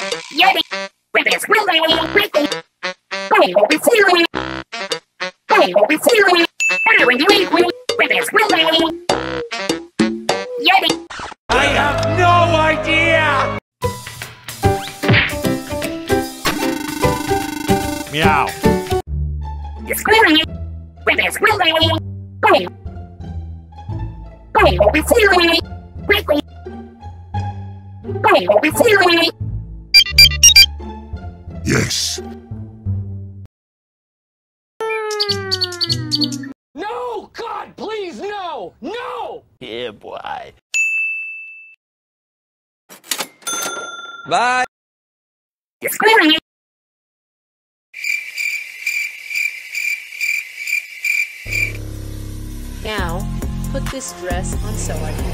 Yeti. Ribbons wheeling, wrinkling. Bang, be feeling. Bang, be feeling. Everyone wrinkling. Ribbons wheeling. Yeti. I have no idea! Meow. Squealing. Ribbons wheeling. Bang. Bang, be feeling. Wrinkling. Bang, be feeling. Yes. No! God, please, no! No! Yeah, boy. Bye. Squealing. Now, put this dress on so I can